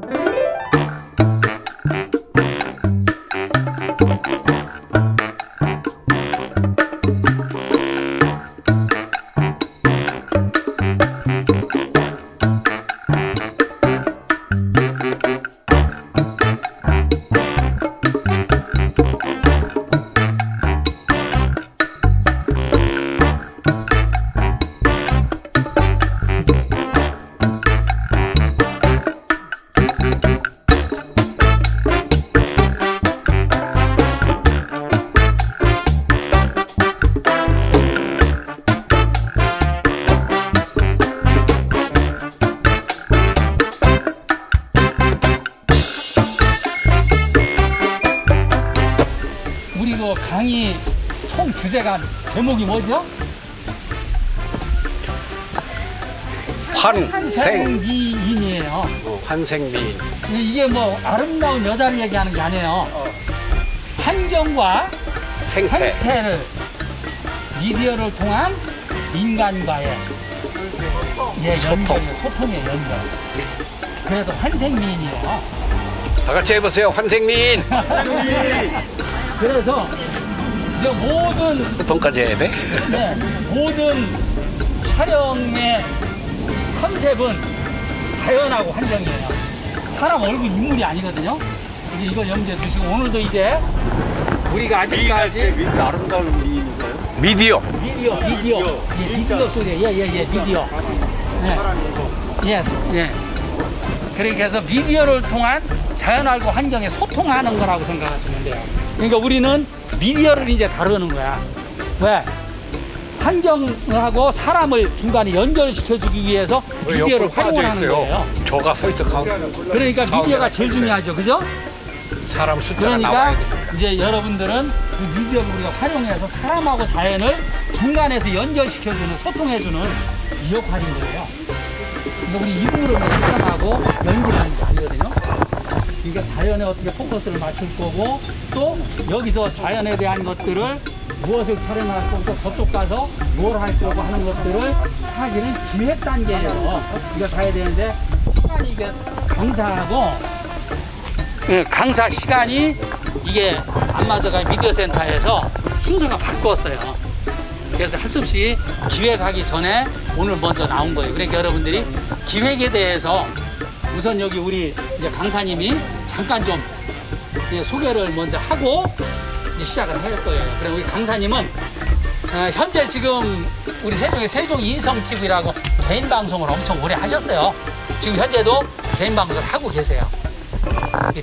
우 어, 환생미인. 이게 뭐 아름다운 여자를 얘기하는 게 아니에요. 환경과 생태. 생태 를 미디어를 통한 인간과의 예, 소통. 연결, 소통 의 연결. 그래서 환생미인이에요. 다 같이 해보세요. 환생미인. 그래서 이제 모든 소통까지 해야 돼? 네, 모든 촬영의 컨셉은 자연하고 환경이에요. 사람 얼굴 인물이 아니거든요. 이제 이걸 염두에 두시고 오늘도 이제 우리가 아직까지 아름다운 미인일까요? 미디어. 미디어, 미디어, 예, 미디어 소리, 예, 예, 예, 미디어. 예, 예, 예. 그렇게 해서 미디어를 통한 자연하고 환경에 소통하는 거라고 생각하시면 돼요. 그러니까 우리는 미디어를 이제 다루는 거야. 왜? 환경하고 사람을 중간에 연결시켜주기 위해서 미디어를 활용하는 거예요. 저가 설득하고 그러니까 미디어가 제일 중요하죠, 그죠? 사람 숫자가 그러니까 나와야. 이제 여러분들은 그 미디어를 우리가 활용해서 사람하고 자연을 중간에서 연결시켜주는 소통해주는 이 역할인 거예요. 그러니까 우리 입으로 사람하고 연결하는 게 아니거든요. 그러니까 자연에 어떻게 포커스를 맞출 거고 또 여기서 자연에 대한 것들을 무엇을 촬영할 거고 또 저쪽 가서 뭘 할 거고 하는 것들을 사실은 기획 단계예요. 이거 가야 되는데 시간이 이게 강사하고 예, 강사 시간이 이게 안 맞아가 미디어 센터에서 순서가 바꿨어요. 그래서 할 수 없이 기획하기 전에 오늘 먼저 나온 거예요. 그러니까 여러분들이 기획에 대해서 우선 여기 우리 이제 강사님이 잠깐 좀 예, 소개를 먼저 하고 이제 시작을 할 거예요. 그럼 우리 강사님은 어, 현재 지금 우리 세종의 세종 인성 TV라고 개인 방송을 엄청 오래 하셨어요. 지금 현재도 개인 방송을 하고 계세요.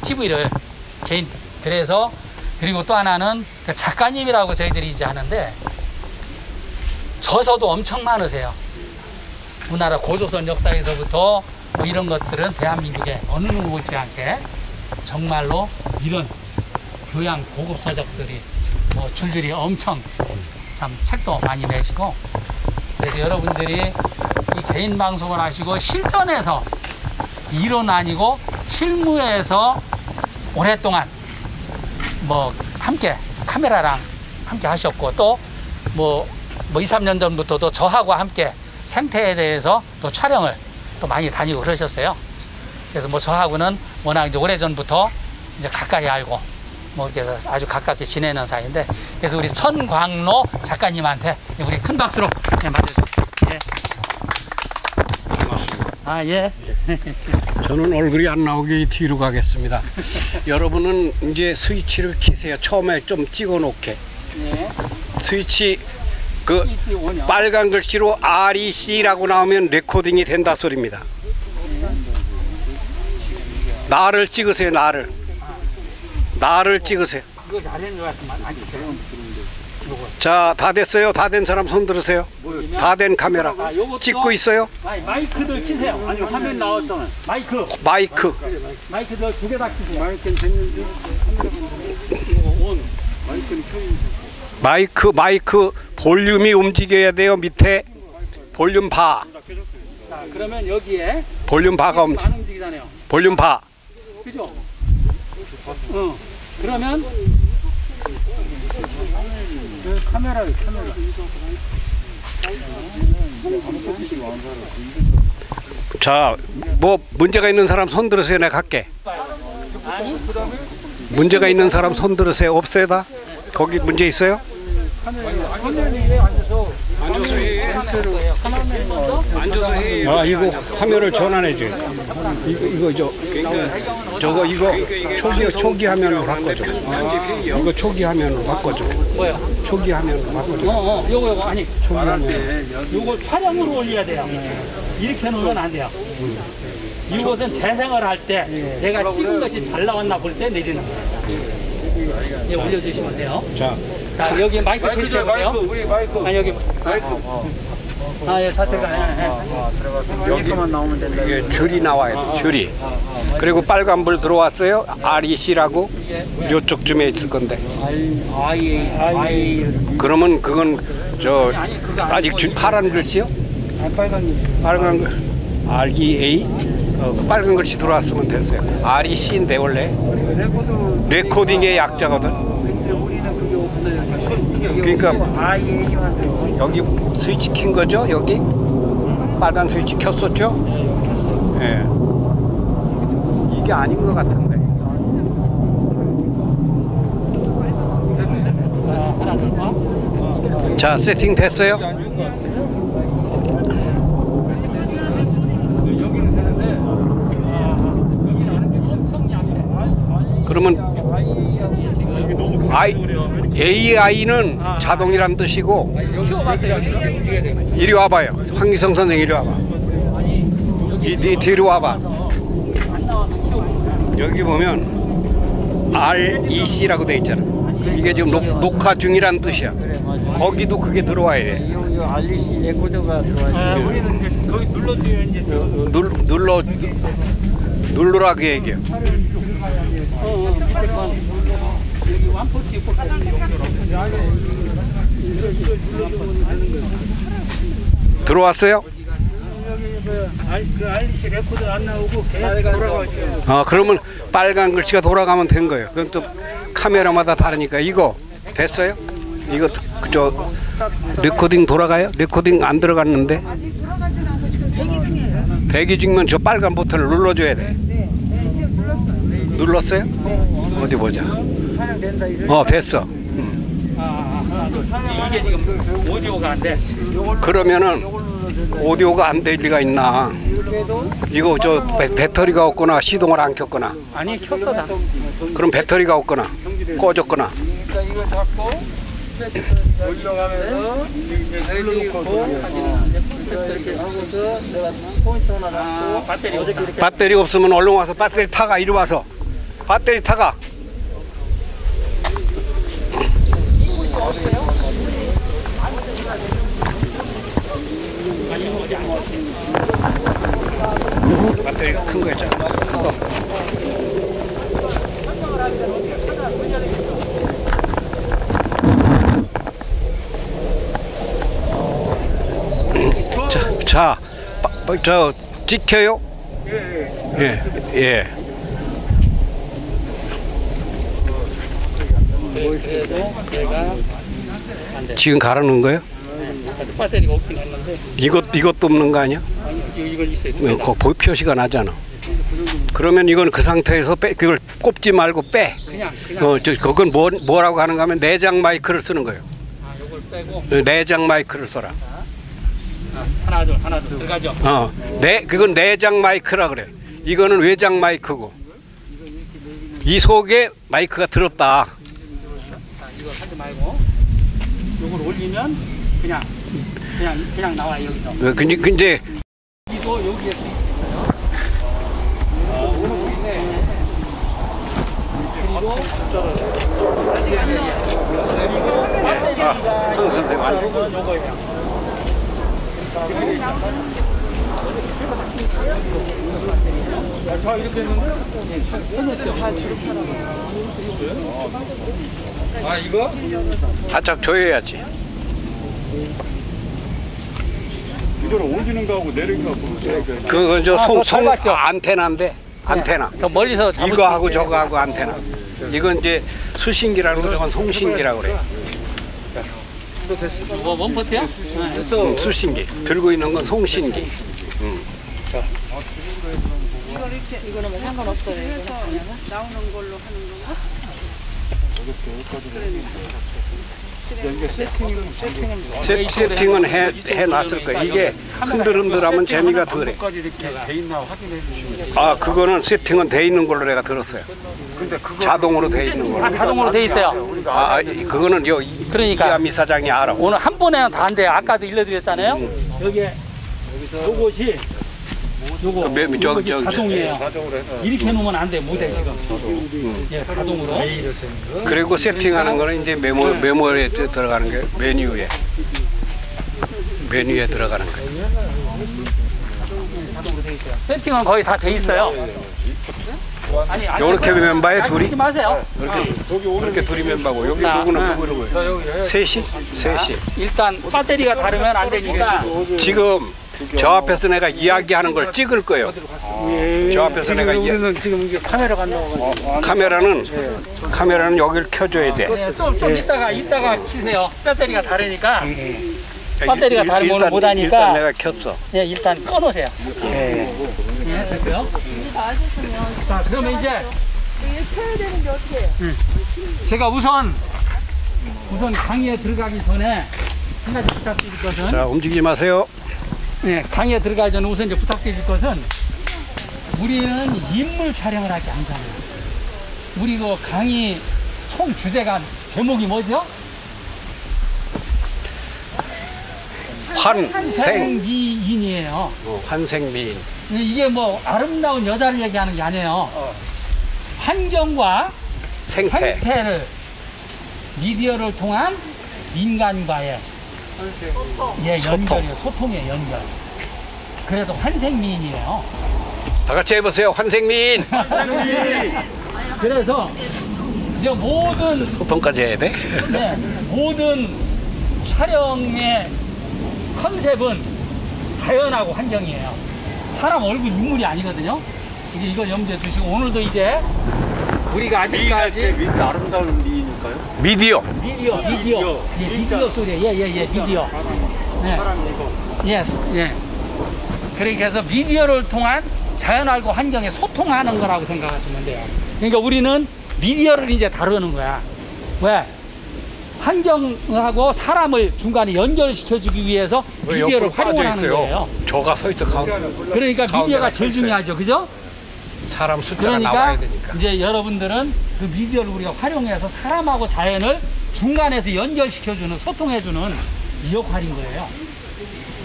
TV를 개인 그래서 그리고 또 하나는 그 작가님이라고 저희들이 이제 하는데 저서도 엄청 많으세요. 우리나라 고조선 역사에서부터 뭐 이런 것들은 대한민국에 어느 누구 못지않게 정말로 이런 교양 고급 서적들이 뭐 줄줄이 엄청 참 책도 많이 내시고 그래서 여러분들이 이 개인 방송을 하시고 실전에서 이론 아니고 실무에서 오랫동안 뭐 함께 카메라랑 함께 하셨고 또 뭐 뭐 2, 3년 전부터도 저하고 함께 생태에 대해서 또 촬영을 또 많이 다니고 그러셨어요. 그래서 뭐 저하고는 워낙 이제 오래전부터 이제 가까이 알고 뭐 그래서 아주 가깝게 지내는 사이인데 그래서 우리 천광로 작가님한테 우리 큰 박수로 네, 맞아주세요. 예. 아 예. 저는 얼굴이 안 나오게 뒤로 가겠습니다. 여러분은 이제 스위치를 키세요. 처음에 좀 찍어 놓게. 예. 스위치 그. 빨간 글씨로 REC라고 나오면 recording이 된다 소리입니다. 나를 찍으세요. 나를. 나를 찍으세요. 그거 잘하는 것 같으면 안 찍혀요. 자, 다 됐어요. 다 된 사람 손 들으세요. 다 된 카메라. 아, 찍고 있어요. 마이, 마이크들 키세요. 아니 화면 나왔잖아요. 마이크. 마이크. 마이크들 두 개 다 키세요. 마이크는 됐는데 이거 on. 마이크는 켜 있는 마이크 마이크 볼륨이 움직여야 돼요. 밑에 볼륨 바. 자 그러면 여기에 볼륨 바가 움직. 움직이잖아요. 볼륨 바. 그죠? 어. 그러면 그 카메라에 카메라 자, 뭐 문제가 있는 사람 손 들으세요. 내가 갈게. 아니 문제가 있는 사람 손 들으세요. 없어요 다? 거기 문제 있어요? 앉아서 해. 앉아서 해. 아 이거 화면을 전환해 줘. 이거 이거 저 저거 이거 초기 초기 화면으로 바꿔줘. 이거 초기 화면으로 바꿔줘. 뭐요? 초기 화면으로 바꿔줘. 어 어 요거 요거 아니 초기 화면. 요거 촬영으로 올려야 돼요. 이렇게 놓으면 안 돼요. 이것은 재생을 할 때 내가 찍은 것이 잘 나왔나 볼 때 내리는 거예요. 예, 올려주시면 돼요. 자, 자 여기 마이크 테스트 해보세요. 우리 마이크. 아 여기 마이크. 아예 자태가 예, 예. 여기만 나오면 된다. 이게 줄이 나와요. 줄이. 그리고 빨간불 들어왔어요. REC라고 요쪽쯤에 있을 건데. 아예 아예 그러면 그건 저 아직 주- 파란 글씨요? 빨간 글 REA 어, 그 빨간 글씨 들어왔으면 됐어요. REC인데 원래 레코딩의 약자거든. 근데 우리는 그게 없어요. 그러니까 아. 여기 스위치 킨 거죠? 여기 빨간 스위치 켰었죠? 예. 이게 아닌 것 같은데. 더. 자 세팅 됐어요? 그러면 I, AI는 자동이란 뜻이고. 이리 와봐요 황기성 선생 이리 와봐 이, 이 뒤로 와봐 여기 보면 REC라고 돼 있잖아 이게 지금 녹, 녹화 중이란 뜻이야 거기도 그게 들어와야 돼이 알리시 레코더가 들어와요. 우리는 거기 눌러줘야 이제. 눌, 눌러 누르라고 얘기해요 어, 어, 밑에 건 완포티 있고 들어왔어요? 그 REC record 안 나오고 계속 돌아가죠. 아 그러면 빨간 글씨가 돌아가면 된 거예요. 그건 또 카메라마다 다르니까 이거 됐어요? 이거 그저 recording 돌아가요? recording 안 들어갔는데 대기 중이면 저 빨간 버튼을 눌러줘야 돼. 눌렀어요? 어디 보자. 어 됐어. 이게 지금 오디오가 안 돼. 그러면은 오디오가 안 될 리가 있나? 이거 저 배, 배터리가 없거나 시동을 안 켰거나. 아니 켜서다. 그럼 배터리가 없거나 꺼졌거나. 그러니까 이거 잡고 올려가면서 눌러놓고 이렇게 하고서 내가 포인트 하나 아, 이렇게 배터리 없으면 얼른 와서 배터리 타가 이리 와서. 배터리 타가 배터리가 큰거 있잖아 큰 거. 자, 자, 빠- 빠- 저 찍혀요? 예, 예. 얘가 지금 갈아놓은 거예요? 배터리가 없긴 했는데 이것 이것도 없는 거 아니야? 이건 있어요. 보- 표시가 나잖아. 그러면 이건 그 상태에서 빼, 그걸 꼽지 말고 빼. 그냥 그냥 어, 저 그건 뭐 뭐라고 하는가 하면 내장 마이크를 쓰는 거예요. 아, 요걸 빼고 어, 내장 마이크를 써라. 아, 하나 둘 하나 둘 들어가죠. 어, 내 그건 내장 마이크라 그래. 이거는 외장 마이크고. 이 속에 마이크가 들었다. 자, 이거 하지 말고 요걸 올리면 그냥 그냥 그냥 나와 요 여기서. 어, 근데 근데 이도 여기에 서 있어요. 아, 선생 요거예요. 다 이렇게 했는데? 아 이거? 바짝 조여야지. 이걸 올리는 거하고 내리는 거하고 그건 저 아, 송, 송? 안테나인데 안테나. 더 멀리서 잡을 이거 하고 수 있게. 저거 하고 안테나. 이건 이제 수신기라고 그러고 저건 송신기라고 그래. 뭐 원포트야? 네. 음, 수신기. 들고 있는 건 송신기. 이거는 뭐 상관없어요. 그래서 나오는 걸로 하는 건가? 세, 세팅은 해, 해놨을 거예요. 이게 흔들흔들하면 재미가 덜해. 돼. 아, 그거는 세팅은 돼 있는 걸로 내가 들었어요. 근데 그거 자동으로 돼 있는 아, 걸로. 자동으로 돼 있어요. 아, 이- 그거는 요 그러니까. 이하미 사장이 알아. 오늘 한 번에는 다안 돼요. 아까도 일러드렸잖아요. 여기에 요것이 요거 매- 저- 요것이 저- 자동이에요. 자동으로 해서 이렇게 놓으면 안 돼. 못해 지금. 예, 자동으로. 그리고 세팅하는 거는 이제 메모 메모에 들- 들어가는 게 메뉴에 메뉴에 들어가는 거예요. 세팅은 거의 다 돼 있어요. 아니, 아니, 요렇게 멤버에 둘이? 그러지 마세요. 저기 오늘 이렇게 둘이 멤버고 여기 자, 누구는 응. 누구 누구 저 여기 해. 셋이 셋이 일단 배터리가 다르면 안 되니까 지금 저 앞에서 내가 이야기하는 걸 찍을 거예요. 저 앞에서 내가 이야, 우리는 지금 이게 카메라가 안 나와가지고 카메라는 카메라는 여기를 켜줘야 돼. 네, 좀, 좀 이따가 이따가 키세요. 배터리가 다르니까 배터리가 일- 다른 거는 일단- 못 하니까. 일단 내가 켰어. 예, 일단 꺼놓으세요. 예, 됐고요. 자, 그러면 이제 이게 켜야 되는데 어떻게 해요? 제가 우선 우선 강의에 들어가기 전에 한 가지 부탁드릴 것은 자 움직이지 마세요. 네, 강의에 들어가기 전에 우선 이제 부탁드릴 것은 우리는 인물 촬영을 하지 않잖아요. 우리 그 강의 총 주제가 제목이 뭐죠? 환생 생기인이에요. 어, 환생미인. 이게 뭐 아름다운 여자를 얘기하는 게 아니에요. 환경과 생태. 생태 를 미디어를 통한 인간과의 예, 소통. 연결이에요. 소통의 연결. 그래서 환생미인이에요. 다 같이 해보세요. 환생미인. 그래서 이제 모든 소통까지 해야 돼. 네, 모든 촬영의 컨셉은 자연하고 환경이에요. 사람 얼굴 인물이 아니거든요. 이제 이걸 염두에 두시고 오늘도 이제 우리가 아직까지 미, 아름다운 미 인일까요? 미디어. 미디어, 미디어, 예, 미디어 소리, 예, 예, 예, 미디어. 네. 예, 예. 그렇게 해서 미디어를 통한 자연하고 환경에 소통하는 거라고 생각하시면 돼요. 그러니까 우리는 미디어를 이제 다루는 거야. 왜? 환경하고 사람을 중간에 연결시켜주기 위해서 왜 미디어를 활용하는 거예요. 저가 서 있어. 가운데. 그러니까 미디어가 서 제일. 중요하죠. 그죠? 사람 숫자가 그러니까 나와야 되니까. 이제 여러분들은 그 미디어를 우리가 활용해서 사람하고 자연을 중간에서 연결시켜주는 소통해주는 이 역할인 거예요.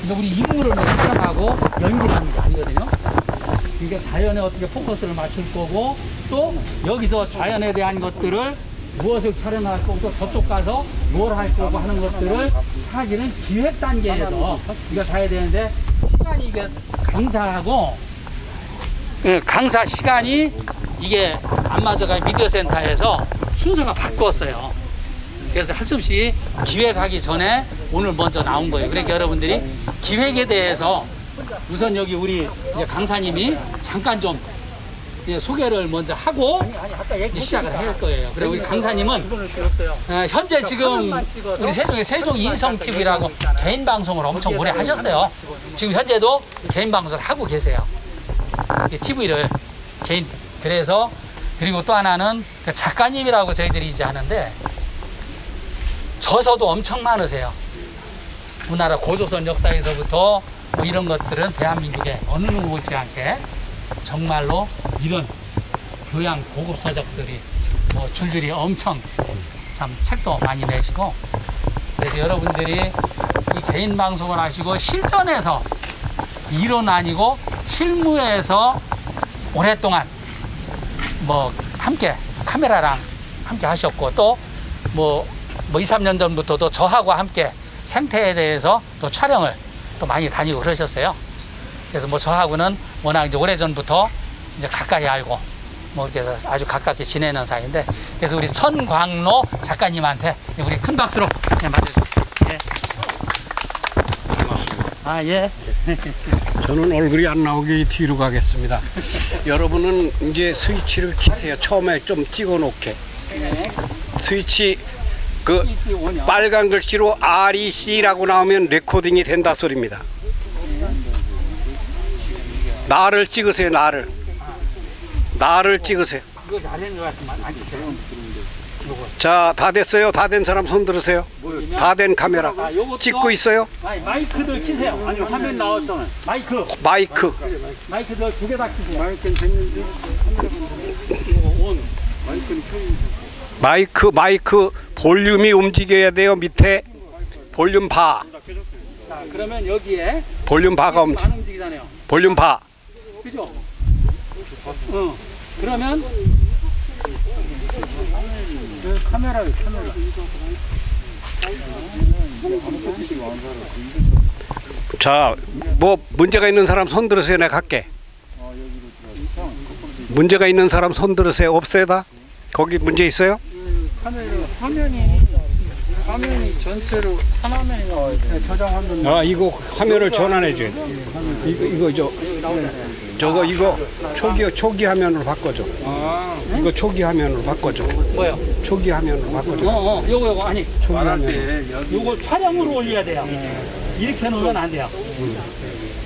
그러니까 우리 인물을 촬영하고 연기하는 게 아니거든요. 그러니까 자연에 어떻게 포커스를 맞출 거고 또 여기서 자연에 대한 것들을 무엇을 촬영할 거고 또 저쪽 가서 뭘 할 거고 하는 것들을 사실은 기획 단계에서 이거 다 해야 되는데 시간이 이게 강사하고 예, 강사 시간이 이게 안 맞아가 미디어 센터에서 순서가 바꿨어요. 그래서 할 수 없이 기획하기 전에 오늘 먼저 나온 거예요. 그러니까 여러분들이 기획에 대해서 우선 여기 우리 이제 강사님이 잠깐 좀 예, 소개를 먼저 하고 시작을 할 거예요. 그리고 우리 강사님은 어, 현재 지금 우리 세종의 세종 인성 TV라고 개인 방송을 엄청 오래 하셨어요. 지금 현재도 개인 방송을 하고 계세요. TV를 개인 그래서 그리고 또 하나는 그 작가님이라고 저희들이 이제 하는데 저서도 엄청 많으세요. 우리나라 고조선 역사에서부터 뭐 이런 것들은 대한민국에 어느 누구 못지않게 정말로 이런 교양 고급 서적들이 뭐 줄줄이 엄청 참 책도 많이 내시고 그래서 여러분들이 이 개인 방송을 하시고 실전에서 이론 아니고 실무에서 오랫동안 뭐 함께 카메라랑 함께 하셨고 또뭐뭐 2, 3년 전부터도 저하고 함께 생태에 대해서 또 촬영을 또 많이 다니고 그러셨어요. 그래서 뭐 저하고는 워낙 이제 오래전부터 이제 가까이 알고 뭐 이렇게 해서 아주 가깝게 지내는 사이인데 그래서 우리 천광로 작가님한테 우리 큰 박수로 네, 맞아주세요. 예. 아, 예. 저는 얼굴이 안 나오게 뒤로 가겠습니다. 여러분은 이제 스위치를 키세요. 처음에 좀 찍어 놓게. 스위치 그? 빨간 글씨로 REC라고 나오면 레코딩이 된다 소리입니다. 나를 찍으세요, 나를. 나를 찍으세요. 자, 다 됐어요. 다 된 사람 손 들으세요. 다 된 카메라. 아, 찍고 있어요. 아니, 마이크들 키세요. 아니, 화면 나왔잖아요. 마이크. 마이크. 마이크들 두 개 다 키세요. 마이크는 됐는데 마이크 마이크 볼륨이 움직여야 돼요. 밑에 볼륨 바. 자, 그러면 여기에 볼륨 바가 움직. 안 움직이잖아요. 볼륨 바. 그죠? 어. 그러면 그 카메라 카메라 자, 뭐 문제가 있는 사람 손 들으세요. 내가 갈게. 문제가 있는 사람 손 들으세요. 없애다. 거기 문제 있어요? 카메라 화면이 화면이 전체로 한 화면이 나와야 돼 저장 화면 아, 이거 화면을 전환해 줘야 돼. 이거 이거 저 저거 이거 초기 초기 화면으로 바꿔줘. 아 이거 초기 화면으로 바꿔줘. 뭐요? 초기 화면으로 어, 바꿔줘. 어, 요거 요거 아니, 초기 말할 화면. 때 여기 요거 촬영으로 올려야 돼요. 이렇게 놓으면 안 돼요.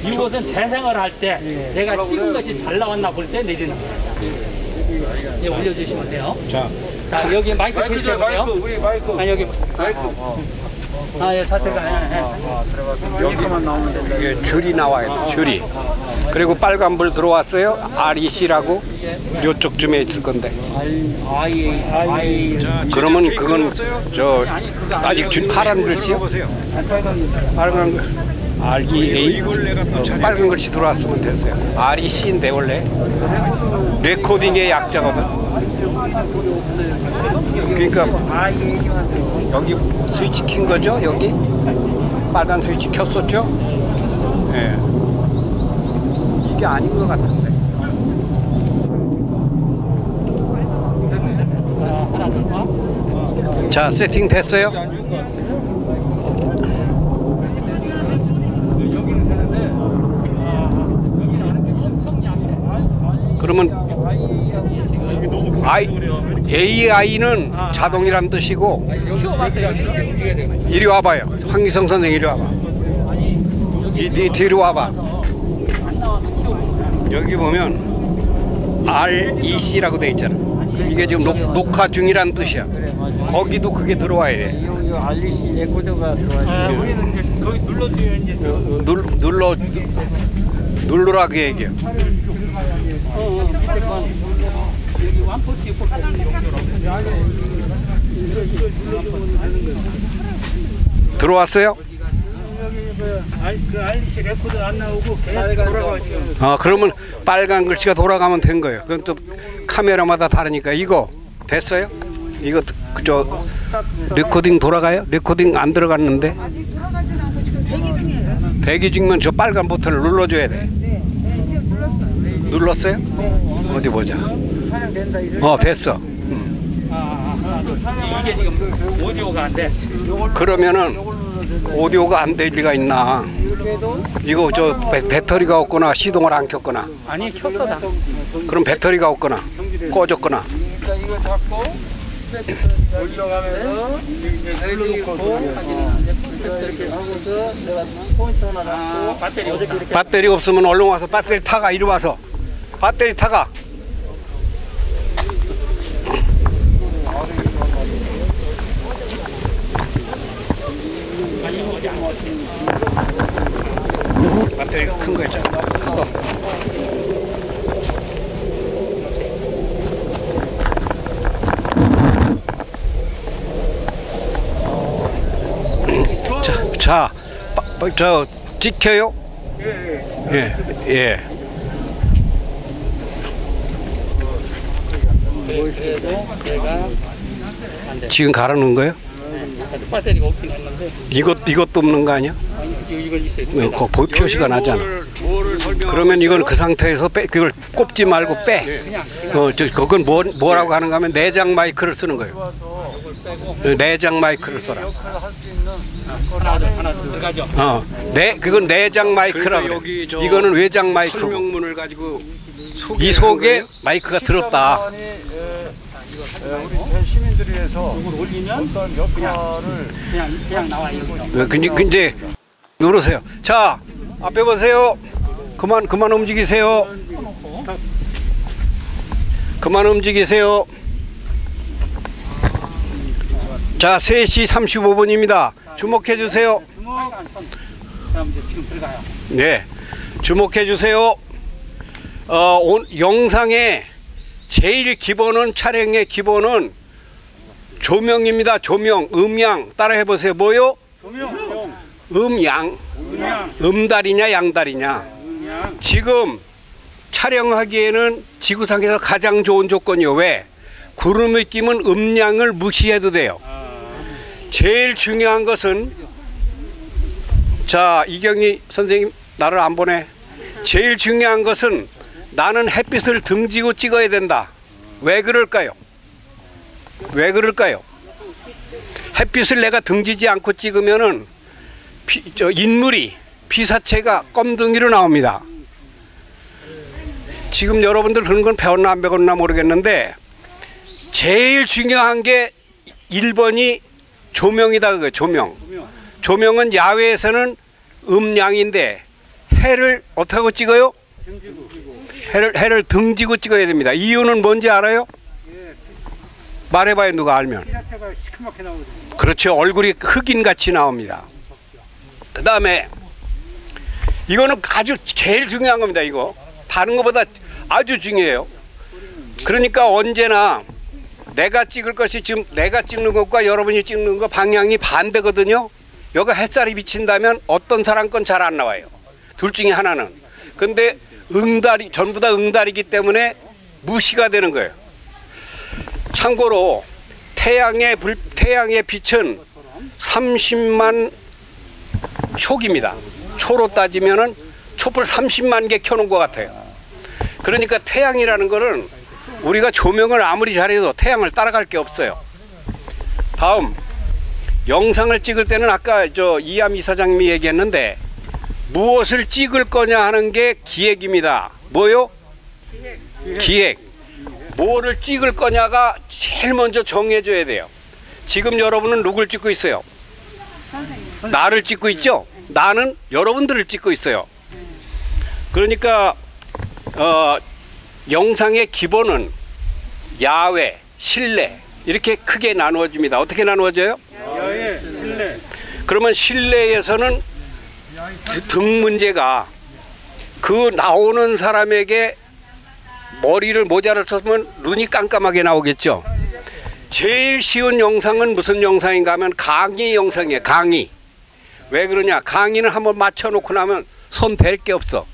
이것은 재생을 할 때 내가 찍은 것이 잘 나왔나 볼 때 내리는 거예요. 예, 올려주시면 돼요. 자, 자, 여기 마이크 마이크 줘 마이크 보세요. 우리 마이크 아, 여기. 마이크 아, 예, 자태가. 예, 예. 아 들어갔어 여기만 나오면 된다 이게 줄이 나와야 돼. 줄이. 그리고 빨간불 들어왔어요. REC라고 요쪽쯤에 있을 건데. 그러면 그건 저 아직 줄 파란 글씨요? 빨간 글. REA 어, 빨간 글씨 들어왔으면 됐어요. REC인데 원래 레코딩의 약자거든. 그러니까 여기 스위치 킨 거죠? 여기 빨간 스위치 켰었죠? 예. 이게 아닌 것 같은데. 자 세팅 됐어요? 그러면 I, AI는 자동이란 뜻이고 키워봤어요. 이렇게 움직여야 돼요. 이리 와봐요 황기성 선생 이리 와봐 이, 이 뒤로 와봐 여기 보면 REC라고 돼 있잖아 이게 지금 녹, 녹화 중이란 뜻이야 거기도 그게 들어와야 돼이 알리시 레코더가 들어와요. 아, 우리는 거기 눌러줘야 이제. 눌, 눌러 누르라고 얘기해 어, 어, 밑에 건. 들어왔어요? 아 그러면 빨간 글씨가 돌아가면 된 거예요. 그건 또 카메라마다 다르니까 이거 됐어요? 이거 그저 recording 돌아가요? recording 안 들어갔는데 대기 중이면 저 빨간 버튼을 눌러줘야 돼. 네, 네, 눌렀어요. 눌렀어요? 어디 보자. 어 됐어. 아, 하나, 둘, 셋. 이게 지금 오디오가 안 돼. 그러면은 오디오가 안 될 리가 있나? 이거 저 배, 배터리가 없거나 시동을 안 켰거나 아니, 켜서다. 그럼 배터리가 없거나 꺼졌거나 그러니까 이거 잡고 올려가면서 아. 배터리 없으면 얼른 와서 배터리 타가 이리 와서 배터리 타가 배터리가 큰거 있잖아 큰 거 자, 자, 빠- 빠- 저 찍혀요? 예, 예. 내가 지금 갈아놓은 거예요? 배터리가 없긴 했는데. 이것 이것도 없는 거 아니야? 아니, 이거, 이거 있어요. 어, 거 보- 표시가 나잖아. 그러면 이건 그 상태에서 빼 그걸 꼽지 말고 빼. 어, 저 그건 뭐 뭐라고 하는가 하면 내장 마이크를 쓰는 거예요. 어, 내장 마이크를 써라. 하나, 둘, 하나, 둘. 들어가죠. 어, 내 그건 내장 마이크라 그러니까 그래. 여기 저 이거는 외장 마이크. 설명문을 가지고 이 속에 마이크가 들었다. 에, 우리 시민들을 위해서 이걸 올리면 어떤 역할을 그냥, 그냥 나와, 여기서. 어, 근데 근데 누르세요. 자, 앞에 보세요. 그만 그만 움직이세요. 그만 움직이세요. 자, 3시 35분입니다. 주목해 주세요. 들어가요. 네. 주목해 주세요. 어, 온, 영상의 제일 기본은 촬영의 기본은 조명입니다. 조명, 음양. 따라 해 보세요. 뭐요? 조명. 음양. 음양. 음달이냐 양달이냐. 지금 촬영하기에는 지구상에서 가장 좋은 조건이요. 왜? 구름이 끼면 음량을 무시해도 돼요. 제일 중요한 것은 자 이경희 선생님 나를 안 보내. 제일 중요한 것은 나는 햇빛을 등지고 찍어야 된다. 왜 그럴까요? 왜 그럴까요? 햇빛을 내가 등지지 않고 찍으면은 피, 저 인물이 피사체가 껌둥이로 나옵니다. 지금 여러분들 그런 건 배웠나 안 배웠나 모르겠는데 제일 중요한 게 1번이 조명이다 그거 조명. 조명은 야외에서는 음량인데 해를 어떻게 찍어요? 해를 해를 등지고 찍어야 됩니다. 이유는 뭔지 알아요? 말해봐요 누가 알면. 그렇죠. 얼굴이 흑인 같이 나옵니다. 그 다음에 이거는 아주 제일 중요한 겁니다. 이거 다른 것보다 아주 중요해요. 그러니까 언제나 내가 찍을 것이 지금 내가 찍는 것과 여러분이 찍는 것 방향이 반대거든요. 여기 햇살이 비친다면 어떤 사람 건 잘 안 나와요. 둘 중에 하나는. 근데 응달이 전부 다 응달이기 때문에 무시가 되는 거예요. 참고로 태양의 불 태양의 빛은 30만 촉입니다. 초로 따지면은 촛불 30만 개 켜놓은 것 같아요. 그러니까 태양이라는 거는 우리가 조명을 아무리 잘해도 태양을 따라갈 게 없어요. 다음 영상을 찍을 때는 아까 저 이암 이사장님이 얘기했는데 무엇을 찍을 거냐 하는 게 기획입니다. 뭐요? 기획. 뭐를 찍을 거냐가 제일 먼저 정해져야 돼요. 지금 여러분은 누굴 찍고 있어요? 나를 찍고 있죠? 나는 여러분들을 찍고 있어요. 그러니까 어, 영상의 기본은 야외, 실내 이렇게 크게 나누어집니다. 어떻게 나누어져요? 야외, 실내. 그러면 실내에서는 드- 등 문제가 그 나오는 사람에게 머리를 모자를 썼으면 눈이 깜깜하게 나오겠죠. 제일 쉬운 영상은 무슨 영상인가 하면 강의 영상이에요. 강의. 왜 그러냐? 강의는 한번 맞춰놓고 나면 손 댈 게 없어.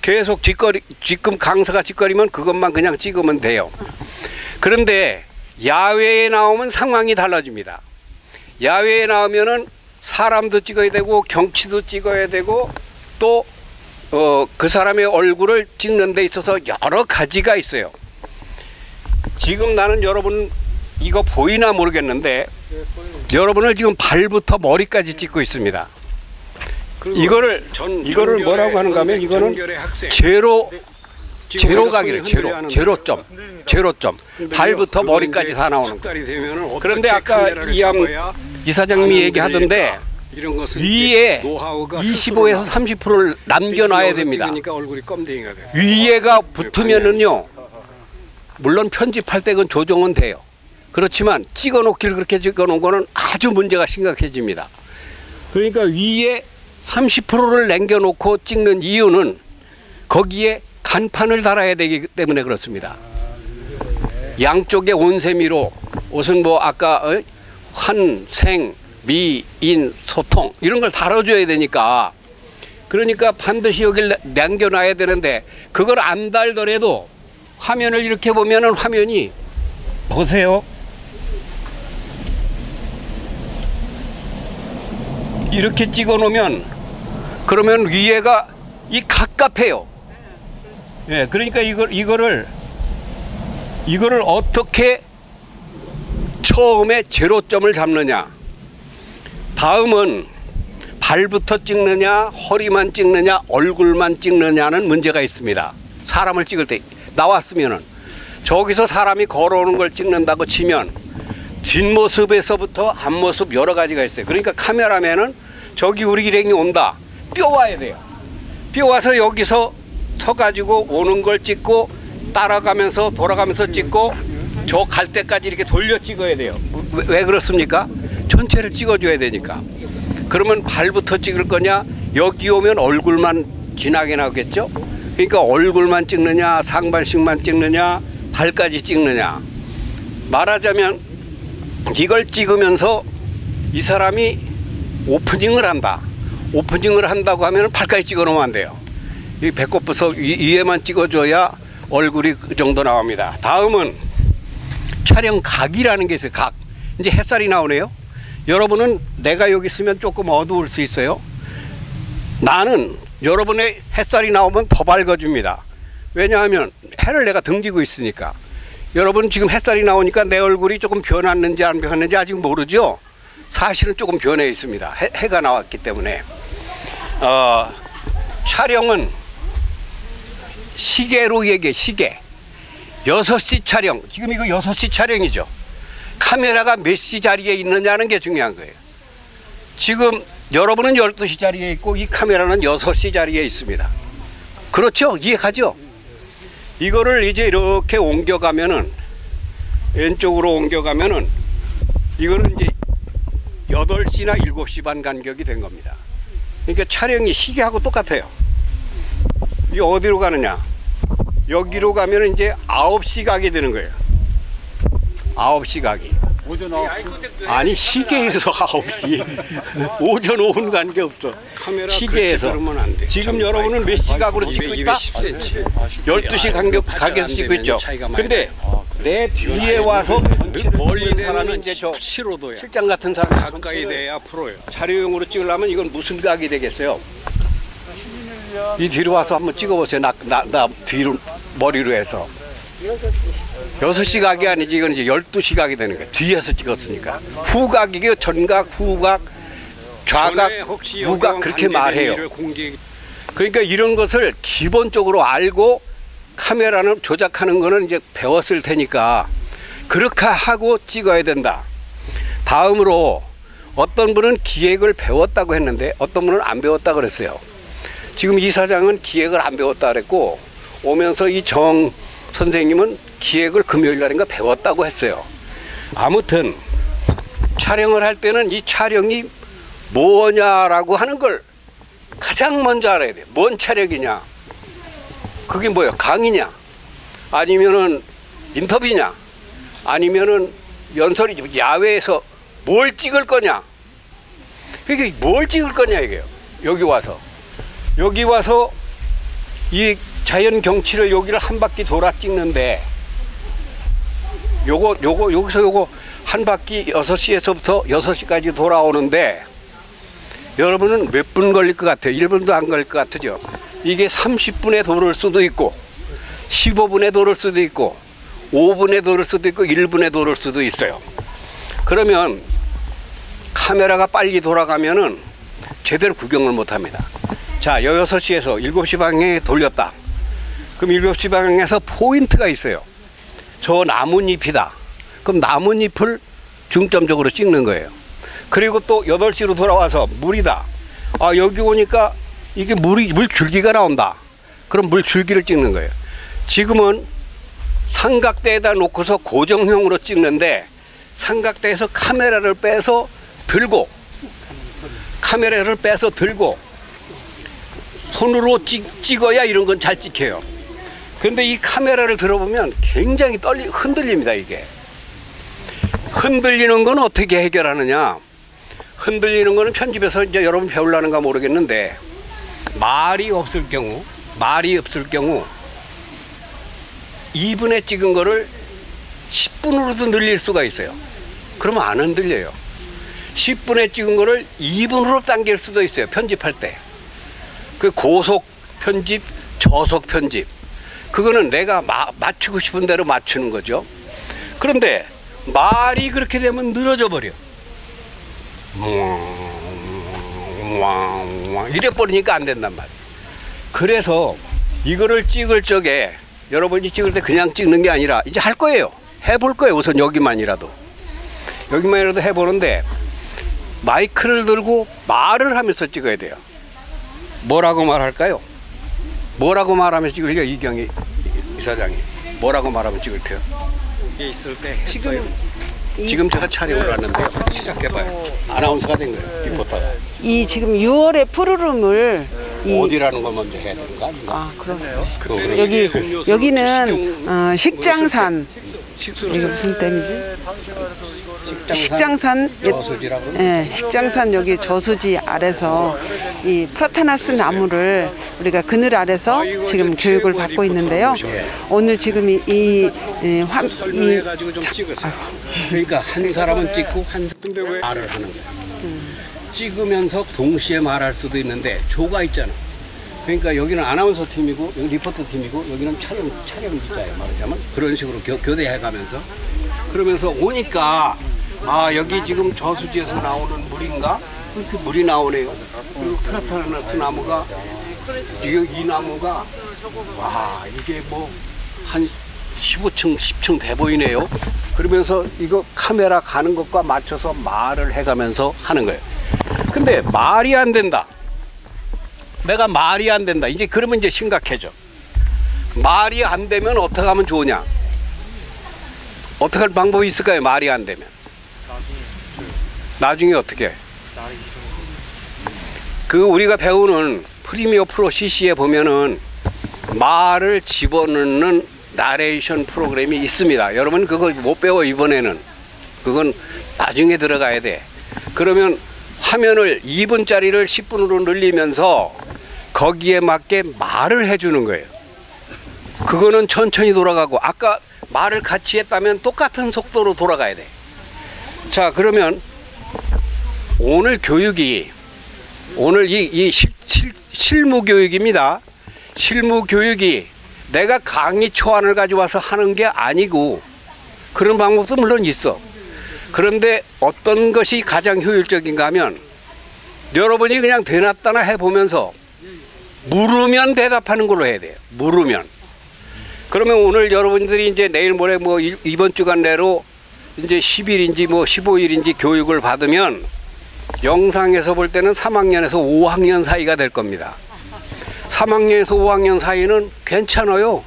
계속 뒷거리, 지금 강사가 뒷거리면 그것만 그냥 찍으면 돼요. 그런데 야외에 나오면 상황이 달라집니다. 야외에 나오면은 사람도 찍어야 되고 경치도 찍어야 되고 또 어, 그 사람의 얼굴을 찍는 데 있어서 여러 가지가 있어요. 지금 나는 여러분 이거 보이나 모르겠는데 여러분을 지금 발부터 머리까지 찍고 있습니다. 이거를 이거를 뭐라고 하는가 하면 이거는 제로 제로 각이래 제로 제로점 제로점 발부터 머리까지 다 나오는 거. 그런데 아까 이암 이사장님이 얘기하던데 위에 25에서 30%를 남겨놔야 됩니다. 위에가 붙으면은요 물론 편집할 때 그건 조정은 돼요. 그렇지만 찍어놓기를 그렇게 찍어놓은 거는 아주 문제가 심각해집니다. 그러니까 위에 30%를 남겨놓고 찍는 이유는 거기에 간판을 달아야 되기 때문에 그렇습니다. 양쪽에 온세미로 옷은 뭐 아까 어? 환, 생, 미, 인, 소통 이런 걸 달아줘야 되니까 그러니까 반드시 여기를 남겨놔야 되는데 그걸 안 달더라도 화면을 이렇게 보면은 화면이 보세요. 이렇게 찍어 놓으면 그러면 위에가 이 갑갑해요. 예, 그러니까 이걸 이거를 이거를 어떻게 처음에 제로점을 잡느냐. 다음은 발부터 찍느냐, 허리만 찍느냐, 얼굴만 찍느냐는 문제가 있습니다. 사람을 찍을 때 나왔으면은 저기서 사람이 걸어오는 걸 찍는다고 치면 뒷모습에서부터 앞모습 여러 가지가 있어요. 그러니까 카메라맨은 저기 우리 일행이 온다. 뛰어와야 돼요. 뛰어와서 여기서 서가지고 오는 걸 찍고 따라가면서 돌아가면서 찍고 저 갈 때까지 이렇게 돌려 찍어야 돼요. 왜, 왜 그렇습니까? 전체를 찍어줘야 되니까. 그러면 발부터 찍을 거냐? 여기 오면 얼굴만 진하게 나오겠죠? 그러니까 얼굴만 찍느냐, 상반신만 찍느냐, 발까지 찍느냐. 말하자면 이걸 찍으면서 이 사람이 오프닝을 한다. 오프닝을 한다고 하면 발까지 찍어 놓으면 안 돼요. 이 배꼽 위- 위에만 찍어줘야 얼굴이 그 정도 나옵니다. 다음은 촬영 각이라는 게 있어요. 각. 이제 햇살이 나오네요. 여러분은 내가 여기 있으면 조금 어두울 수 있어요. 나는 여러분의 햇살이 나오면 더 밝아줍니다. 왜냐하면 해를 내가 등지고 있으니까. 여러분 지금 햇살이 나오니까 내 얼굴이 조금 변했는지 안 변했는지 아직 모르죠. 사실은 조금 변해 있습니다. 해, 해가 나왔기 때문에. 어, 촬영은 시계로 얘기해 시계. 6시 촬영. 지금 이거 6시 촬영이죠. 카메라가 몇 시 자리에 있느냐는 게 중요한 거예요. 지금 여러분은 12시 자리에 있고 이 카메라는 6시 자리에 있습니다. 그렇죠? 이해가죠? 이거를 이제 이렇게 옮겨가면은 왼쪽으로 옮겨가면은 이거는 이제 8시나 7시 반 간격이 된 겁니다. 그러니까 촬영이 시계하고 똑같아요. 이 어디로 가느냐? 여기로 가면 이제 9시 가게 되는 거예요. 9시 가기. 아니 시계에서 9시. 오전 오후는 관계 없어. 시계에서. 지금 여러분은 몇 시 각으로 찍고 있다? 12시 간격 가게에서 찍고 있죠. 근데 내 뒤에 와서 멀리 있는 사람이 이제 저 실장 같은 사람 가까이 돼야 프로예요. 자료용으로 찍으려면 이건 무슨 각이 되겠어요? 이 뒤로 와서 한번 찍어보세요. 나, 나, 나 뒤로 머리로 해서. 여섯 시 각이 아니지 이건 이제 열두 시 각이 되는 거야. 뒤에서 찍었으니까. 후각이게 전각, 후각, 좌각, 우각 그렇게 말해요. 그러니까 이런 것을 기본적으로 알고 카메라는 조작하는 거는 이제 배웠을 테니까 그렇게 하고 찍어야 된다. 다음으로 어떤 분은 기획을 배웠다고 했는데 어떤 분은 안 배웠다 그랬어요. 지금 이 사장은 기획을 안 배웠다 그랬고 오면서 이 정 선생님은 기획을 금요일 날인가 배웠다고 했어요. 아무튼 촬영을 할 때는 이 촬영이 뭐냐라고 하는 걸 가장 먼저 알아야 돼. 뭔 촬영이냐? 그게 뭐야? 강의냐? 아니면은 인터뷰냐? 아니면은 연설이 야외에서 뭘 찍을 거냐? 이게 뭘 찍을 거냐 이게요. 여기 와서 여기 와서 이 자연 경치를 여기를 한 바퀴 돌아 찍는데 요거 요거 여기서 요거 한 바퀴 6시에서부터 6시까지 돌아오는데 여러분은 몇 분 걸릴 것 같아요? 1분도 안 걸릴 것 같으죠? 이게 30분에 도를 수도 있고 15분에 도를 수도 있고 5분에 도를 수도 있고 1분에 도를 수도 있어요. 그러면 카메라가 빨리 돌아가면은 제대로 구경을 못 합니다. 자, 6시에서 7시 방향에 돌렸다. 그럼 7시 방향에서 포인트가 있어요. 저 나뭇잎이다. 그럼 나뭇잎을 중점적으로 찍는 거예요. 그리고 또 8시로 돌아와서 물이다. 아, 여기 오니까 이게 물이, 물 줄기가 나온다. 그럼 물 줄기를 찍는 거예요. 지금은 삼각대에다 놓고서 고정형으로 찍는데 삼각대에서 카메라를 빼서 들고 카메라를 빼서 들고 손으로 찍, 찍어야 이런 건 잘 찍혀요. 근데 이 카메라를 들어보면 굉장히 떨리 흔들립니다 이게. 흔들리는 건 어떻게 해결하느냐? 흔들리는 거는 편집에서 이제 여러분 배울라는가 모르겠는데 말이 없을 경우 말이 없을 경우 2분에 찍은 거를 10분으로도 늘릴 수가 있어요. 그러면 안 흔들려요. 10분에 찍은 거를 2분으로 당길 수도 있어요. 편집할 때. 그 고속 편집, 저속 편집. 그거는 내가 마, 맞추고 싶은 대로 맞추는 거죠. 그런데 말이 그렇게 되면 늘어져 버려. 이래 버리니까 안 된단 말이야. 그래서 이거를 찍을 적에 여러분이 찍을 때 그냥 찍는 게 아니라 이제 할 거예요. 해볼 거예요. 우선 여기만이라도. 여기만이라도 해보는데 마이크를 들고 말을 하면서 찍어야 돼요. 뭐라고 말할까요? 뭐라고 말하면서 찍으려 이경이 이사장이 뭐라고 말하면 찍을 테요? 이게 있을 때 했어요. 지금 제가 촬영을 왔는데요. 시작해봐요. 아나운서가 된 거예요. 리포터가. 이 지금 6월의 푸르름을 이 어디라는 걸 먼저 해야 되는 거 아닌가? 아, 그러네요. 그거는 여기 여기는 식용- 어, 식장산. 이게 무슨 댐이지? 식장산 식장산 저수지라고 예, 식장산 여기 저수지 아래서 이 플라타나스 나무를 우리가 그늘 아래서 지금 교육을 받고 있는데요. 오늘 지금 이, 이, 이, 화, 이 찍으세요. 그러니까 한 사람은 찍고 한 사람은 말을 하는 거야. 찍으면서 동시에 말할 수도 있는데 조가 있잖아. 그러니까 여기는 아나운서 팀이고 여기 리포터 팀이고 여기는 촬영 촬영 기자예요 말하자면 그런 식으로 교, 교대해 가면서 그러면서 오니까 아 여기 지금 저수지에서 나오는 물인가 이렇게 물이 나오네요. 그리고 플라타나스 나무가 이, 이 나무가 와 이게 뭐 한 15층 10층 돼 보이네요. 그러면서 이거 카메라 가는 것과 맞춰서 말을 해가면서 하는 거예요. 근데 말이 안 된다. 내가 말이 안 된다. 이제 그러면 이제 심각해져. 말이 안 되면 어떻게 하면 좋으냐? 어떻게 할 방법이 있을까요? 말이 안 되면. 나중에 어떻게? 해? 그 우리가 배우는 프리미어 프로 CC에 보면은 말을 집어넣는 나레이션 프로그램이 있습니다. 여러분 그거 못 배워 이번에는. 그건 나중에 들어가야 돼. 그러면 화면을 2분짜리를 10분으로 늘리면서 거기에 맞게 말을 해주는 거예요. 그거는 천천히 돌아가고 아까 말을 같이 했다면 똑같은 속도로 돌아가야 돼. 자 그러면 오늘 교육이 오늘 이, 이 실, 실, 실무 교육입니다. 실무 교육이 내가 강의 초안을 가져와서 하는 게 아니고 그런 방법도 물론 있어. 그런데 어떤 것이 가장 효율적인가 하면 여러분이 그냥 되났다나 해보면서 물으면 대답하는 걸로 해야 돼요. 물으면. 그러면 오늘 여러분들이 이제 내일 모레 뭐 이- 이번 주간 내로 이제 10일인지 뭐 15일인지 교육을 받으면 영상에서 볼 때는 3학년에서 5학년 사이가 될 겁니다. 3학년에서 5학년 사이는 괜찮아요.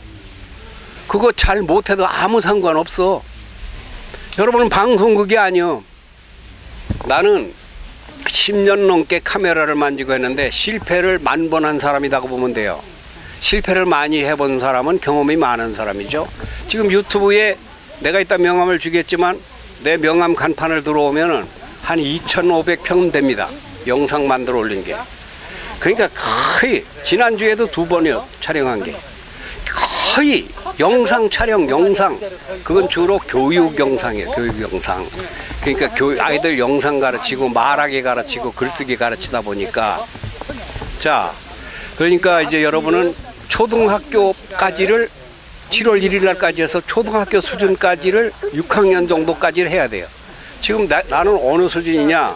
그거 잘 못해도 아무 상관없어. 여러분은 방송국이 아니요. 나는 10년 넘게 카메라를 만지고 했는데 실패를 만 번 한 사람이라고 보면 돼요. 실패를 많이 해본 사람은 경험이 많은 사람이죠. 지금 유튜브에 내가 이따 명함을 주겠지만 내 명함 간판을 들어오면은 한 2,500평 됩니다. 영상 만들어 올린 게. 그러니까 거의 지난주에도 두 번이요 촬영한 게. 거의 영상 촬영 영상. 그건 주로 교육 영상이에요 교육 영상. 그러니까 교 아이들 영상 가르치고 말하기 가르치고 글쓰기 가르치다 보니까. 자 그러니까 이제 여러분은 초등학교까지를 7월 1일 날까지 해서 초등학교 수준까지를 6학년 정도까지를 해야 돼요 지금 나, 나는 어느 수준이냐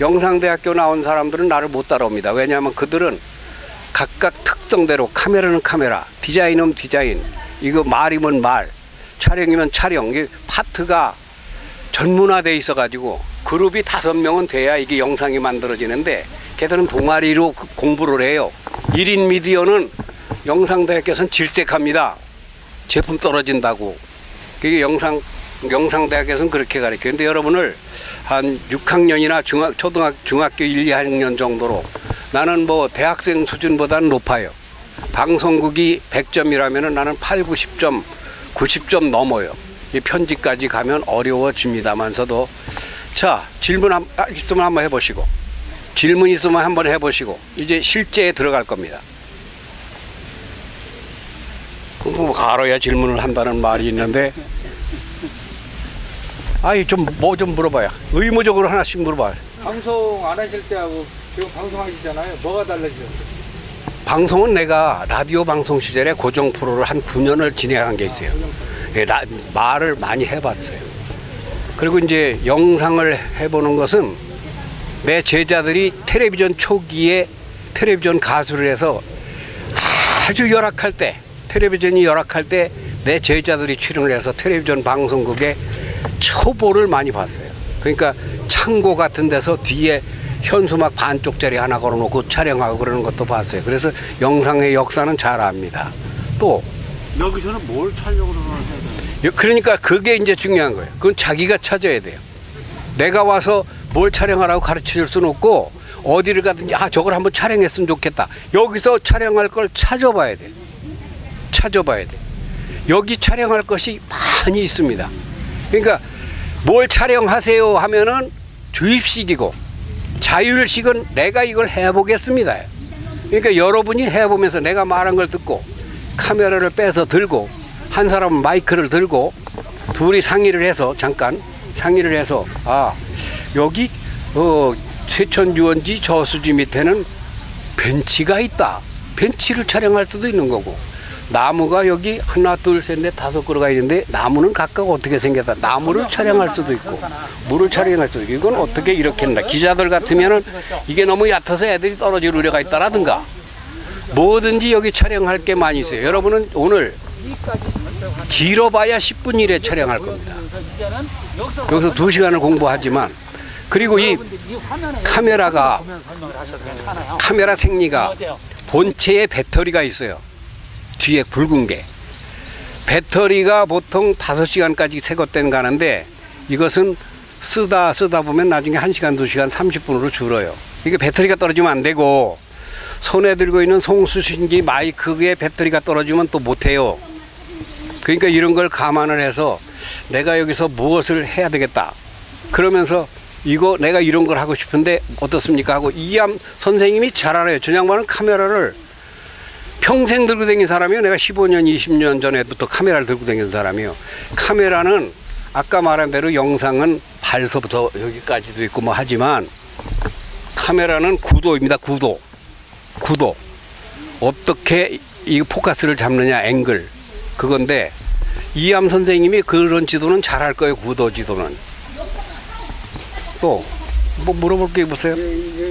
영상대학교 나온 사람들은 나를 못 따라옵니다. 왜냐하면 그들은 각각 특성대로 카메라는 카메라, 디자인은 디자인, 이거 말이면 말, 촬영이면 촬영, 이게 파트가 전문화돼 있어 가지고 그룹이 다섯 명은 돼야 이게 영상이 만들어지는데 걔들은 동아리로 그 공부를 해요. 1인 미디어는 영상대학교에서는 질색합니다. 제품 떨어진다고. 그게 영상 영상대학에서는 그렇게 가르쳐요. 근데 여러분을 한 6학년이나 중학, 초등학, 중학교 1, 2학년 정도로 나는 뭐 대학생 수준보다는 높아요. 방송국이 100점이라면 나는 8, 90점, 90점 넘어요. 이 편집까지 가면 어려워집니다만서도 자, 질문 한, 아, 있으면 한번 해보시고 질문 있으면 한번 해보시고 이제 실제에 들어갈 겁니다. 뭐 가로야 질문을 한다는 말이 있는데 아이 좀뭐 좀 물어봐요. 의무적으로 하나씩 물어봐요. 방송 안 하실 때하고 지금 방송하시잖아요. 뭐가 달라지셨어요? 방송은 내가 라디오 방송 시절에 고정 프로를 한 9년을 진행한 게 있어요. 예, 라- 말을 많이 해봤어요. 그리고 이제 영상을 해보는 것은 내 제자들이 텔레비전 초기에 텔레비전 가수를 해서 아주 열악할 때, 텔레비전이 열악할 때 내 제자들이 출연을 해서 텔레비전 방송국에 초보를 많이 봤어요. 그러니까 창고 같은 데서 뒤에 현수막 반쪽짜리 하나 걸어놓고 촬영하고 그러는 것도 봤어요. 그래서 영상의 역사는 잘 압니다. 또 여기서는 뭘 촬영을 해야 되나요? 그러니까 그게 이제 중요한 거예요. 그건 자기가 찾아야 돼요. 내가 와서 뭘 촬영하라고 가르쳐 줄 수는 없고 어디를 가든지 아 저걸 한번 촬영했으면 좋겠다. 여기서 촬영할 걸 찾아봐야 돼. 찾아봐야 돼. 여기 촬영할 것이 많이 있습니다. 그러니까 뭘 촬영하세요 하면은 주입식이고 자율식은 내가 이걸 해보겠습니다. 그러니까 여러분이 해보면서 내가 말한 걸 듣고 카메라를 빼서 들고 한 사람은 마이크를 들고 둘이 상의를 해서 잠깐 상의를 해서 아 여기 어 세천 유원지 저수지 밑에는 벤치가 있다. 벤치를 촬영할 수도 있는 거고 나무가 여기 하나 둘 셋 넷 다섯 그루가 있는데 나무는 각각 어떻게 생겼다. 나무를 촬영할 수도 있고 물을 촬영할 수도 있고 이건 어떻게 이렇게 한다. 기자들 같으면은 이게 너무 얕아서 애들이 떨어질 우려가 있다라든가 뭐든지 여기 촬영할 게 많이 있어요. 여러분은 오늘 길어봐야 10분 이내 촬영할 겁니다. 여기서 여기서 두 시간을 공부하지만 그리고 이 카메라가. 카메라 생리가? 본체에 배터리가 있어요. 뒤에 붉은 게. 배터리가 보통 5시간까지 세것된 가는데 이것은 쓰다 쓰다 보면 나중에 1시간, 2시간, 30분으로 줄어요. 이게 배터리가 떨어지면 안 되고 손에 들고 있는 송수신기 마이크에 배터리가 떨어지면 또 못해요. 그러니까 이런 걸 감안을 해서 내가 여기서 무엇을 해야 되겠다. 그러면서 이거 내가 이런 걸 하고 싶은데 어떻습니까? 하고 이암 선생님이 잘 알아요. 저 양반은 카메라를 평생 들고 다닌 사람이요. 내가 15년, 20년 전에부터 카메라를 들고 다니는 사람이요. 카메라는 아까 말한 대로 영상은 발서부터 여기까지도 있고 뭐 하지만 카메라는 구도입니다. 구도. 구도. 어떻게 이 포커스를 잡느냐 앵글 그건데 이암 선생님이 그런 지도는 잘할 거예요. 구도 지도는. 또 뭐 물어볼 게이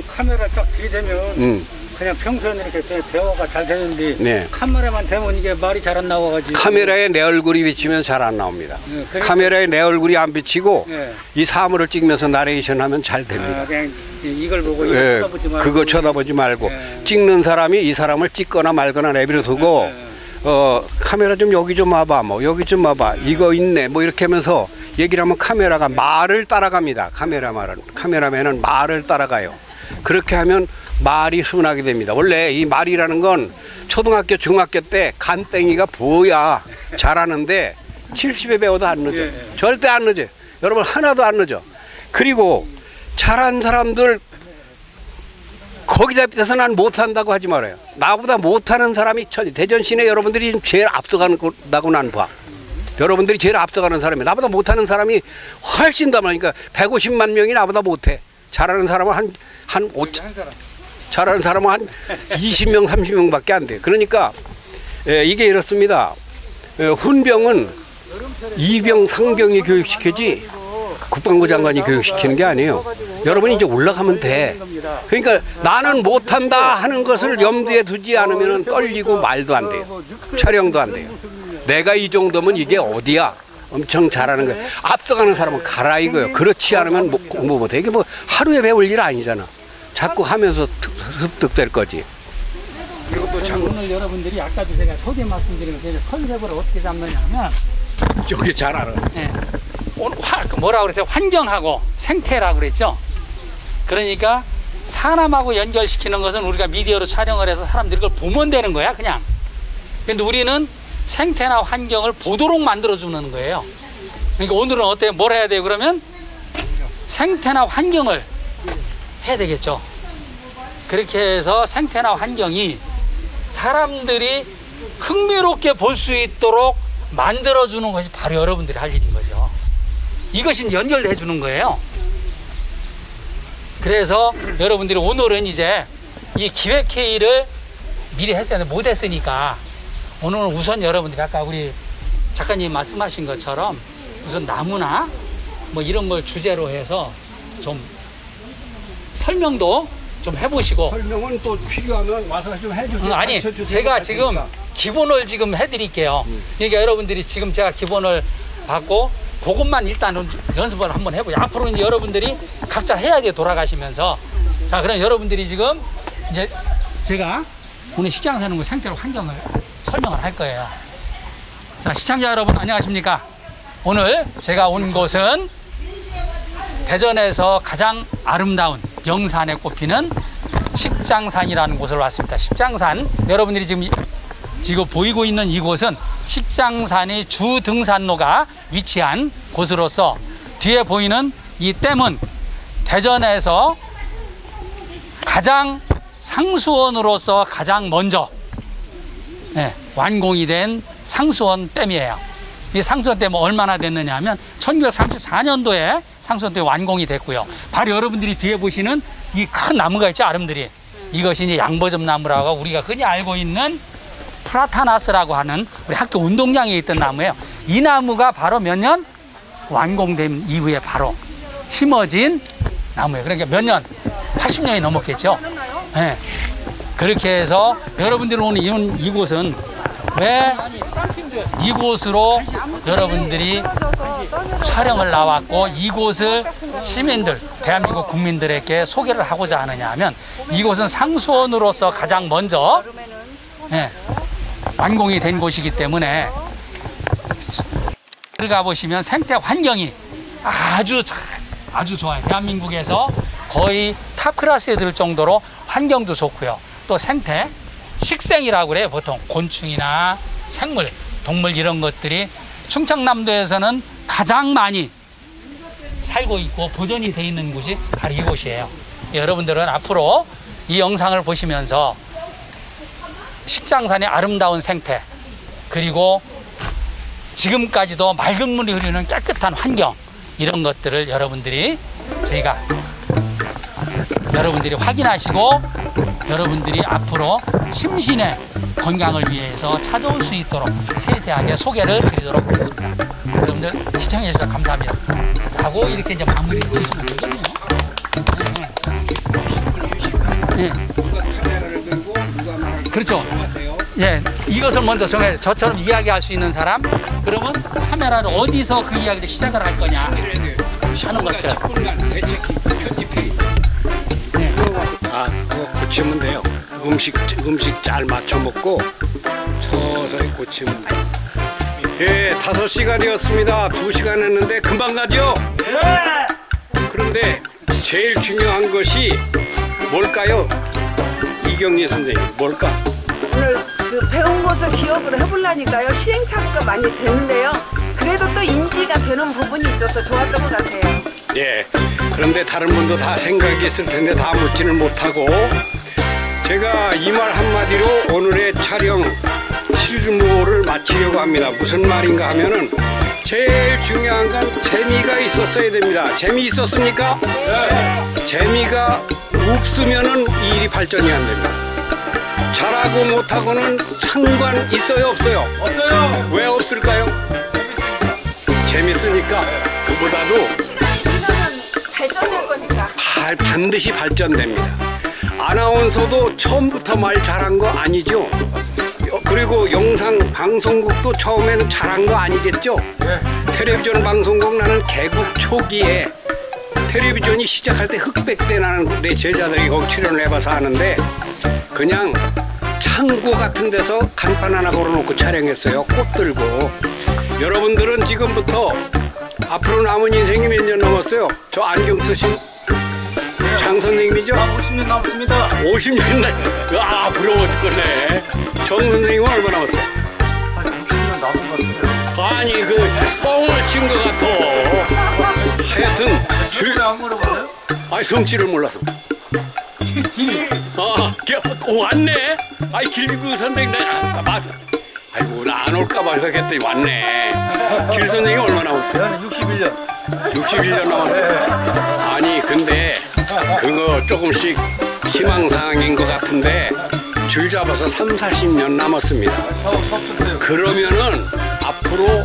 카메라 딱 비대면 음. 그냥 평소에는 이렇게 대- 대화가 잘 되는데 네. 카메라만 되면 이게 말이 잘 안 나와가지고 카메라에 내 얼굴이 비치면 잘 안 나옵니다. 네, 그러니까- 카메라에 내 얼굴이 안 비치고 네. 이 사물을 찍으면서 나레이션 하면 잘 됩니다. 아, 그냥 이- 이걸 보고 이걸 예, 쳐다보지 말고 그거 쳐다보지 말고 네. 찍는 사람이 이 사람을 찍거나 말거나 내버려 두고 네. 어 카메라 좀 여기 좀 와봐 뭐 여기 좀 와봐 이거 있네 뭐 이렇게 하면서 얘기를 하면 카메라가 말을 따라갑니다 카메라만은 카메라맨은 말을 따라가요 그렇게 하면 말이 순하게 됩니다. 원래 이 말이라는 건 초등학교 중학교 때 간땡이가 보야 잘하는데 70에 배워도 안 늦어. 예, 절대 안 늦어. 여러분 하나도 안 늦어. 그리고 잘한 사람들 거기다 밑에서 난 못한다고 하지 말아요. 나보다 못하는 사람이 천- 대전 시내 여러분들이 지금 제일 앞서간다고 난 봐. 여러분들이 제일 앞서가는 사람이. 나보다 못하는 사람이 훨씬 더 많으니까 150만 명이 나보다 못해. 잘하는 사람은 한한 한 사람 잘하는 사람은 한 20명, 30명밖에 안 돼. 그러니까 예, 이게 이렇습니다. 예, 훈병은 이병, 상병이 교육시키지 국방부 장관이 교육시키는 게 아니에요. 여러분이 이제 올라가면 돼. 그러니까 나는 못한다 하는 것을 염두에 두지 않으면 떨리고 말도 안 돼요. 촬영도 안 돼요. 내가 이 정도면 이게 어디야? 엄청 잘하는 거예요. 앞서가는 사람은 가라 이거요. 그렇지 않으면 뭐 공부 못해. 이게 뭐 하루에 배울 일 아니잖아. 자꾸 하면서 습- 습득될 거지. 그리고 오늘 여러분들이 아까도 제가 소개 말씀드리면서 이제 컨셉을 어떻게 잡느냐면 저게 잘 알아. 예. 오늘 화, 그 뭐라 그랬어요? 환경하고 생태라고 그랬죠. 그러니까 사람하고 연결시키는 것은 우리가 미디어로 촬영을 해서 사람들이 그걸 보면 되는 거야, 그냥. 근데 우리는 생태나 환경을 보도록 만들어 주는 거예요. 그러니까 오늘은 어때요? 뭘 해야 돼요? 그러면 생태나 환경을 해야 되겠죠. 그렇게 해서 생태나 환경이 사람들이 흥미롭게 볼 수 있도록 만들어 주는 것이 바로 여러분들이 할 일인 거죠. 이것이 연결해 주는 거예요. 그래서 여러분들이 오늘은 이제 이 기획 회의를 미리 했어야 되는데 못 했으니까 오늘은 우선 여러분들이 아까 우리 작가님 말씀하신 것처럼 우선 나무나 뭐 이런 걸 주제로 해서 좀 설명도 좀 해보시고 설명은 또 필요하면 와서 좀 해주세요. 음, 아니 제가 지금 기본을 지금 해드릴게요. 그러니까 여러분들이 지금 제가 기본을 받고 그것만 일단은 연습을 한번 해보요 앞으로 이제 여러분들이 각자 해야 돼 돌아가시면서 자 그럼 여러분들이 지금 이제 제가 오늘 시장 사는 거 상태로 환경을 설명을 할 거예요. 자, 시청자 여러분 안녕하십니까? 오늘 제가 온 곳은 대전에서 가장 아름다운 명산에 꼽히는 식장산이라는 곳을 왔습니다. 식장산 여러분들이 지금 이- 지금 보이고 있는 이곳은 식장산의 주 등산로가 위치한 곳으로서 뒤에 보이는 이 댐은 대전에서 가장 상수원으로서 가장 먼저 예, 완공이 된 상수원 댐이에요. 이 상수원 댐은 얼마나 됐느냐 하면 1934년도에 댐이 완공이 됐고요. 바로 여러분들이 뒤에 보시는 이 큰 나무가 있죠, 아름들이. 이것이 이제 양보점 나무라고 우리가 흔히 알고 있는 프라타나스라고 하는 우리 학교 운동장에 있던 나무예요. 이 나무가 바로 몇 년 완공된 이후에 바로 심어진 나무예요. 그러니까 몇 년? 80년이 넘었겠죠. 예. 그렇게 해서 여러분들이 오늘 이, 이곳은 왜 이곳으로 여러분들이 촬영을 나왔고 이곳을 시민들, 대한민국 국민들에게 소개를 하고자 하느냐 하면 이곳은 상수원으로서 가장 먼저 예, 완공이 된 곳이기 때문에 들어가 보시면 생태 환경이 아주 자- 아주 좋아요. 대한민국에서 거의 top class에 들 정도로 환경도 좋고요. 또 생태 식생이라고 그래요. 보통 곤충이나 생물, 동물 이런 것들이 충청남도에서는 가장 많이 살고 있고 보존이 돼 있는 곳이 바로 이곳이에요. 여러분들은 앞으로 이 영상을 보시면서 식장산의 아름다운 생태 그리고 지금까지도 맑은 물이 흐르는 깨끗한 환경 이런 것들을 여러분들이 저희가 여러분들이 확인하시고 여러분들이 앞으로 심신의 건강을 위해서 찾아올 수 있도록 세세하게 소개를 드리도록 하겠습니다. 여러분들 시청해 주셔서 감사합니다. 하고 이렇게 이제 마무리 지시면 되거든요. 네, 네. 그렇죠. 예, 이것을 먼저 정해 저처럼 이야기할 수 있는 사람 그러면 카메라를 어디서 그 이야기를 시작을 할 거냐 하는 것들. 고치면 돼요. 음식 음식 잘 맞춰 먹고 서서히 고치면 돼. 예, 다섯 시간 되었습니다. 두 시간 했는데 금방 가죠? 그런데 제일 중요한 것이 뭘까요? 이경리 선생님, 뭘까? 오늘 그 배운 것을 기억을 해보려니까요 시행착오가 많이 되는데요 그래도 또 인지가 되는 부분이 있어서 좋았던 것 같아요 예. 그런데 다른 분도 다 생각이 있을 텐데 다 묻지는 못하고 제가 이 말 한마디로 오늘의 촬영 실무를 마치려고 합니다. 무슨 말인가 하면은 제일 중요한 건 재미가 있었어야 됩니다. 재미 있었습니까? 재미가 없으면은 이 일이 발전이 안 됩니다. 잘하고 못하고는 상관 있어요 없어요? 없어요. 왜 없을까요? 재밌으니까 그보다도 발전될 거니까 발- 반드시 발전됩니다. 아나운서도 처음부터 말 잘한 거 아니죠? 어, 그리고 영상 방송국도 처음에는 잘한 거 아니겠죠? 텔레비전 방송국 나는 개국 초기에 텔레비전이 시작할 때 흑백 때 나는 내 제자들이 거기 출연을 해봐서 아는데 그냥 창고 같은 데서 간판 하나 걸어놓고 촬영했어요. 꽃 들고. 여러분들은 지금부터 앞으로 남은 인생이 몇년 남았어요? 저 안경 쓰신 장 선생님이죠? 50년 남았습니다. 50년 날, 아, 부러워 죽겠네. 정 선생님은 얼마 남았어요? 60년 남은 것 같아요. 아니, 그, 뻥을 친 것 같아. 하여튼, 줄, 안 물어봐요? 아니, 성취를 몰라서. 아, 겨, 어, 왔네? 아이, 길구 선생님, 나, 아, 맞아. 아이고, 나 안 올까봐 생각했더니 왔네. 길 선생님 얼마 남았어요? 저는 61년. 61년 남았어요. 아니 근데 그거 조금씩 희망사항인 것 같은데 줄 잡아서 3, 40년 남았습니다. 그러면은 앞으로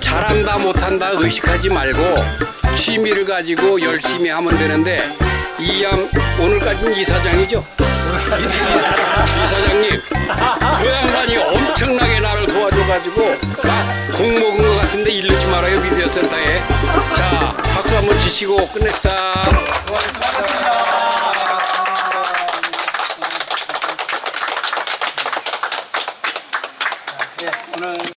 잘한다 못한다 의식하지 말고 취미를 가지고 열심히 하면 되는데 이양 오늘까지는 이사장이죠? 이사장님 그 양반이 엄청나게 나를 도와줘가지고 나 공먹은 것 같은데 이르지 말아요 미디어 센터에. 자 박수 한번 치시고 끝냈다